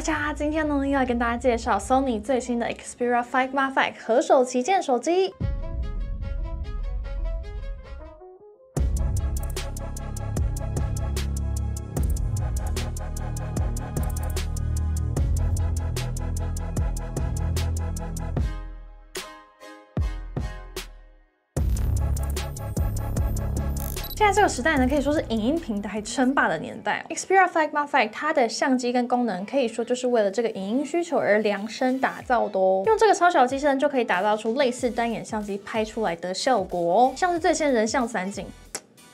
大家，今天呢要跟大家介绍 Sony 最新的 Xperia 5 Mark V 合手旗舰手机。现在这个时代呢，可以说是影音平台称霸的年代。Xperia 5 Mark V 它的相机跟功能可以说就是为了这个影音需求而量身打造的哦。用这个超小机身就可以打造出类似单眼相机拍出来的效果哦，像是最先人像散景。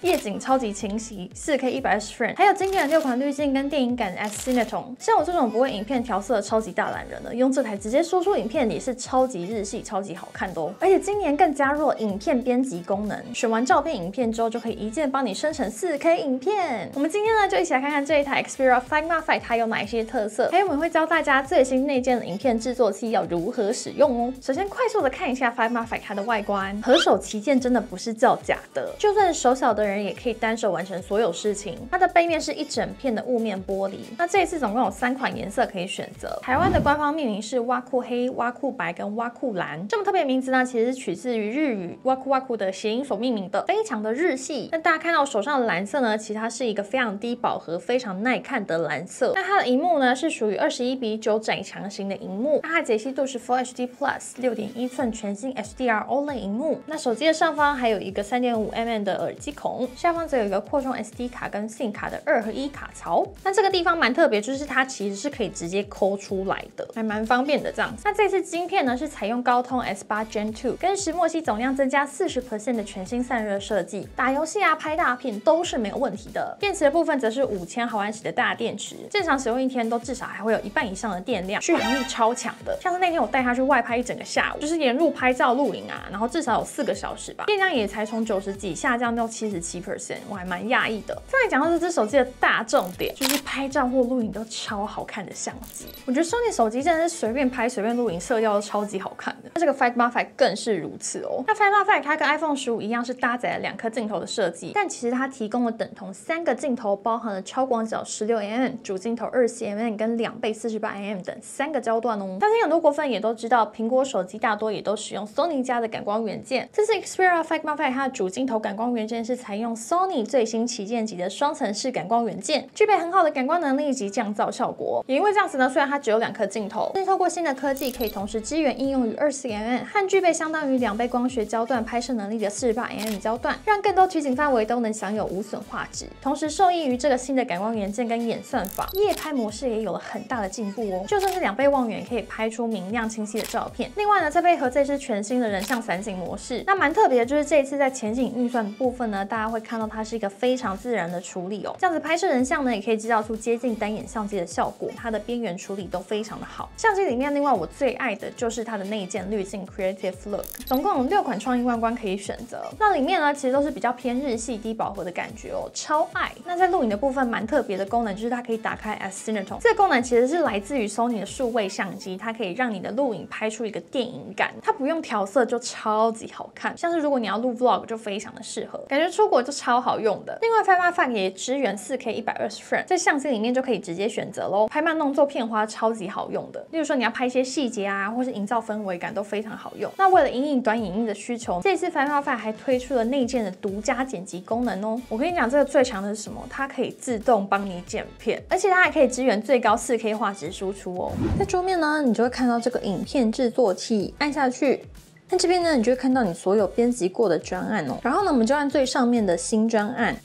夜景超级清晰，四 K 一百二十 frame，还有经典的六款滤镜跟电影感 S Cinetone。像我这种不会影片调色的超级大懒人呢，用这台直接输出影片也是超级日系、超级好看的哦。而且今年更加入了影片编辑功能，选完照片、影片之后，就可以一键帮你生成四 K 影片。我们今天呢，就一起来看看这一台 Xperia 5 Mark V 它有哪一些特色，还有我们会教大家最新内建的影片制作器要如何使用哦。首先快速的看一下5 Mark V 它的外观，合手旗舰真的不是造假的，就算手小的人也可以单手。完成所有事情。它的背面是一整片的雾面玻璃。那这一次总共有三款颜色可以选择。台湾的官方命名是挖酷黑、挖酷白跟挖酷蓝。这么特别名字呢，其实是取自于日语挖酷挖酷的谐音所命名的，非常的日系。那大家看到手上的蓝色呢，其实它是一个非常低饱和、非常耐看的蓝色。那它的荧幕呢，是属于二十一比九窄墙型的荧幕。那它解析度是 Full HD Plus，六点一寸全新 HDR OLED 荧幕。那手机的上方还有一个三点五 mm 的耳机孔，下方则有一个。扩充 SD 卡跟 SIM 卡的二合一卡槽，那这个地方蛮特别，就是它其实是可以直接抠出来的，还蛮方便的这样子。那这次晶片呢是采用高通 S8 Gen 2，跟石墨烯总量增加四十赫兹的全新散热设计，打游戏啊、拍大片都是没有问题的。电池的部分则是五千毫安时的大电池，正常使用一天都至少还会有一半以上的电量，续航力超强的。像是那天我带它去外拍一整个下午，就是沿路拍照录影啊，然后至少有四个小时吧，电量也才从九十几下降到七十七 percent，我还蛮。讶异的。再来讲到这只手机的大重点，就是拍照或录影都超好看的相机。我觉得 Sony 手机真的是随便拍随便录影，色调都超级好看的。那这个 Five Mark Five 更是如此哦。那 Five Mark Five 它跟 iPhone 十五一样是搭载了两颗镜头的设计，但其实它提供了等同三个镜头，包含了超广角十六 mm、主镜头二十 mm 跟两倍四十八 mm 等三个焦段哦。相信很多果粉也都知道，苹果手机大多也都使用 Sony 家的感光元件。这次 Xperia Five Mark Five 它的主镜头感光元件是采用 Sony 最新旗舰级的。双层式感光元件具备很好的感光能力以及降噪效果。也因为这样子呢，虽然它只有两颗镜头，但是透过新的科技，可以同时支援应用于二四 mm 和具备相当于两倍光学焦段拍摄能力的四十八 mm 焦段，让更多取景范围都能享有无损画质。同时受益于这个新的感光元件跟演算法，夜拍模式也有了很大的进步哦。就算是两倍望远，可以拍出明亮清晰的照片。另外呢，再配合这支全新的人像散景模式，那蛮特别的就是这一次在前景运算的部分呢，大家会看到它是一个非常自然的处理哦。这样子拍摄人像呢，也可以制造出接近单眼相机的效果，它的边缘处理都非常的好。相机里面，另外我最爱的就是它的内建滤镜 Creative Look，总共有六款创意外观可以选择。那里面呢，其实都是比较偏日系、低饱和的感觉哦，超爱。那在录影的部分，蛮特别的功能就是它可以打开 S Cineton，这个功能其实是来自于 Sony 的数位相机，它可以让你的录影拍出一个电影感，它不用调色就超级好看。像是如果你要录 Vlog 就非常的适合，感觉出国就超好用的。另外 f i n a f i n 也支援。四 K 一百二十 frame，在相机里面就可以直接选择喽。拍慢动作片花超级好用的，例如说你要拍一些细节啊，或是营造氛围感都非常好用。那为了影影短影音的需求，这次 Five Five 还推出了内建的独家剪辑功能哦。我跟你讲，这个最强的是什么？它可以自动帮你剪片，而且它还可以支援最高四 K 画质输出哦。在桌面呢，你就会看到这个影片制作器，按下去，那这边呢，你就会看到你所有编辑过的专案哦。然后呢，我们就按最上面的新专案。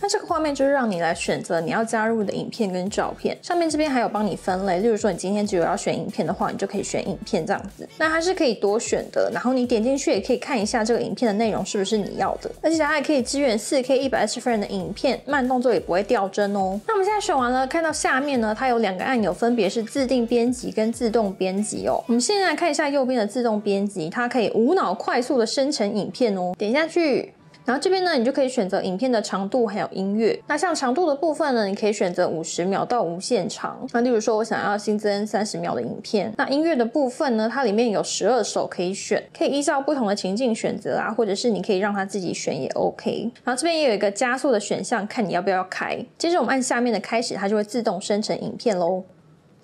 那这个画面就是让你来选择你要加入的影片跟照片，上面这边还有帮你分类，例如说你今天只有要选影片的话，你就可以选影片这样子。那它是可以多选的，然后你点进去也可以看一下这个影片的内容是不是你要的，而且它还可以支援 4K 一百二十 frame 的影片，慢动作也不会掉帧哦。那我们现在选完了，看到下面呢，它有两个按钮，分别是自定编辑跟自动编辑哦。我们现在来看一下右边的自动编辑，它可以无脑快速的生成影片哦，点下去。然后这边呢，你就可以选择影片的长度，还有音乐。那像长度的部分呢，你可以选择五十秒到无限长。那例如说，我想要新增三十秒的影片。那音乐的部分呢，它里面有十二首可以选，可以依照不同的情境选择啊，或者是你可以让它自己选也 OK。然后这边也有一个加速的选项，看你要不要开。接着我们按下面的开始，它就会自动生成影片喽。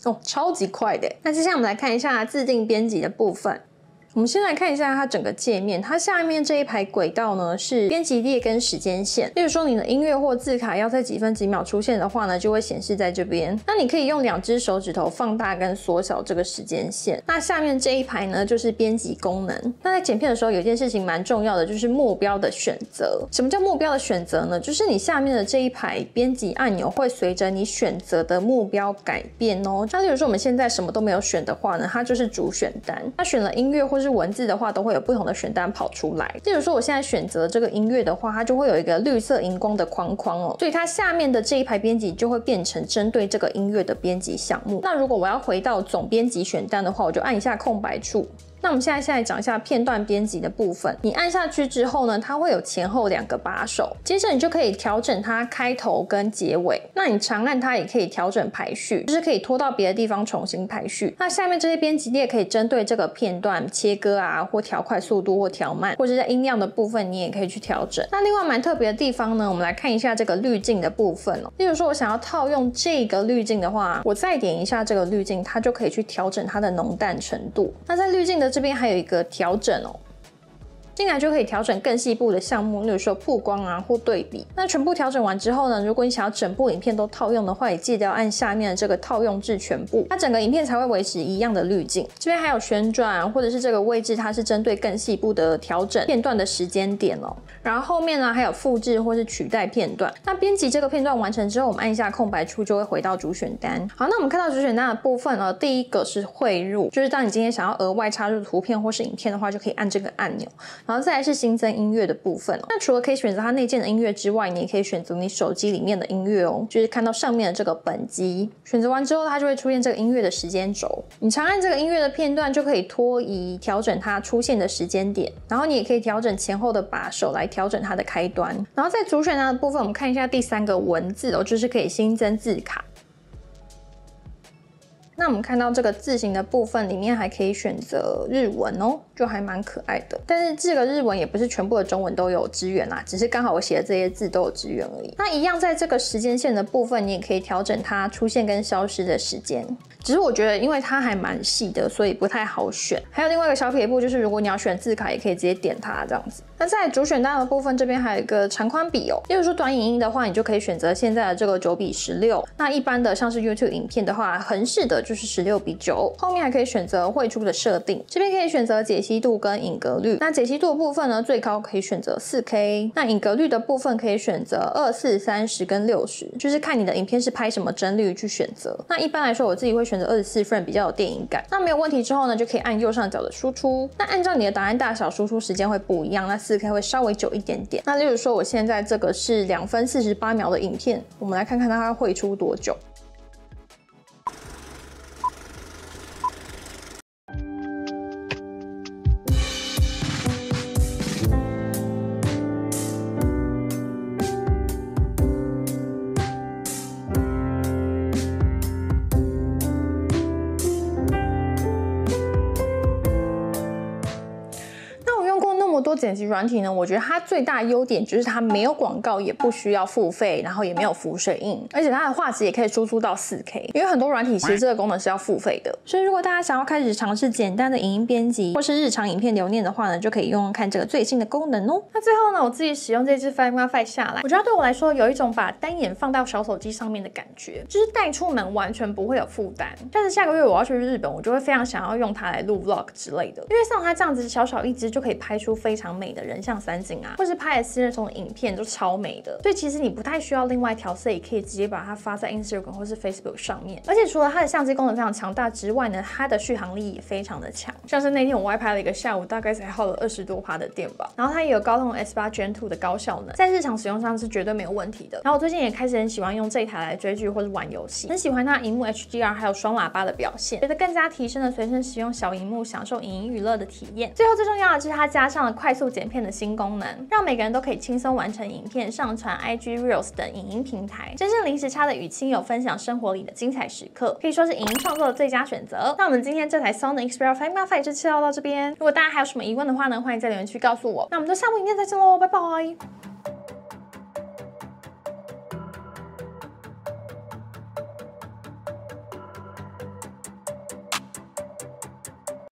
哦，超级快的。那接下来我们来看一下自定编辑的部分。我们先来看一下它整个界面，它下面这一排轨道呢是编辑列跟时间线。例如说你的音乐或字卡要在几分几秒出现的话呢，就会显示在这边。那你可以用两只手指头放大跟缩小这个时间线。那下面这一排呢就是编辑功能。那在剪片的时候，有件事情蛮重要的，就是目标的选择。什么叫目标的选择呢？就是你下面的这一排编辑按钮会随着你选择的目标改变哦。那例如说我们现在什么都没有选的话呢，它就是主选单。那选了音乐或是文字的话，都会有不同的选单跑出来。例如说，我现在选择这个音乐的话，它就会有一个绿色荧光的框框哦，所以它下面的这一排编辑就会变成针对这个音乐的编辑项目。那如果我要回到总编辑选单的话，我就按一下空白处。那我们现在现在讲一下片段编辑的部分。你按下去之后呢，它会有前后两个把手，接着你就可以调整它开头跟结尾。那你长按它也可以调整排序，就是可以拖到别的地方重新排序。那下面这些编辑列可以针对这个片段切割啊，或调快速度或调慢，或者在音量的部分你也可以去调整。那另外蛮特别的地方呢，我们来看一下这个滤镜的部分哦。例如说我想要套用这个滤镜的话，我再点一下这个滤镜，它就可以去调整它的浓淡程度。那在滤镜的这边还有一个调整哦。进来就可以调整更细部的项目，例如说曝光啊或对比。那全部调整完之后呢，如果你想要整部影片都套用的话，也记得要按下面的这个套用至全部，它整个影片才会维持一样的滤镜。这边还有旋转或者是这个位置，它是针对更细部的调整片段的时间点哦。然后后面呢还有复制或是取代片段。那编辑这个片段完成之后，我们按一下空白处就会回到主选单。好，那我们看到主选单的部分呢，第一个是汇入，就是当你今天想要额外插入图片或是影片的话，就可以按这个按钮。然后再来是新增音乐的部分。那除了可以选择它内建的音乐之外，你也可以选择你手机里面的音乐哦。就是看到上面的这个本机，选择完之后，它就会出现这个音乐的时间轴。你长按这个音乐的片段，就可以拖移调整它出现的时间点。然后你也可以调整前后的把手来调整它的开端。然后在主选它的部分，我们看一下第三个文字哦，就是可以新增字卡。那我们看到这个字形的部分里面还可以选择日文哦，就还蛮可爱的。但是这个日文也不是全部的中文都有支援啦，只是刚好我写的这些字都有支援而已。那一样在这个时间线的部分，你也可以调整它出现跟消失的时间。只是我觉得，因为它还蛮细的，所以不太好选。还有另外一个小撇步，就是如果你要选字卡，也可以直接点它这样子。那在主选单的部分，这边还有一个长宽比哦。例如说短影音的话，你就可以选择现在的这个九比十六。那一般的像是 YouTube 影片的话，横式的就是十六比九。后面还可以选择绘出的设定，这边可以选择解析度跟影格率。那解析度的部分呢，最高可以选择四 K。那影格率的部分可以选择二四三十跟六十，就是看你的影片是拍什么帧率去选择。那一般来说，我自己会选择二十四分比较有电影感。那没有问题之后呢，就可以按右上角的输出。那按照你的档案大小，输出时间会不一样。那四 K 会稍微久一点点。那例如说，我现在这个是两分四十八秒的影片，我们来看看它会出多久。剪辑软体呢？我觉得它最大优点就是它没有广告，也不需要付费，然后也没有浮水印，而且它的画质也可以输出到四 K。因为很多软体其实这个功能是要付费的，所以如果大家想要开始尝试简单的影音编辑或是日常影片留念的话呢，就可以用用看这个最新的功能哦。那最后呢，我自己使用这支 Five Five 下来，我觉得对我来说有一种把单眼放到小手机上面的感觉，就是带出门完全不会有负担。但是下个月我要去日本，我就会非常想要用它来录 Vlog 之类的，因为像它这样子小小一支就可以拍出非。常常美的人像三景啊，或是拍的私人从影片都超美的，所以其实你不太需要另外调色，也可以直接把它发在 Instagram 或是 Facebook 上面。而且除了它的相机功能非常强大之外呢，它的续航力也非常的强。像是那天我外拍了一个下午，大概才耗了二十多帕的电吧。然后它也有高通 S8 Gen 2的高效能，在日常使用上是绝对没有问题的。然后我最近也开始很喜欢用这一台来追剧或者玩游戏，很喜欢它荧幕 HDR 还有双喇叭的表现，觉得更加提升了随身使用小荧幕享受影音娱乐的体验。最后最重要的是它加上了快速剪片的新功能，让每个人都可以轻松完成影片上传 IG Reels 等影音平台，真正零时差的与亲友分享生活里的精彩时刻，可以说是影音创作的最佳选择。那我们今天这台 Sony Xperia 5 Mark 就介绍到这边，如果大家还有什么疑问的话呢，欢迎在留言区告诉我。那我们就下部影片再见喽，拜拜。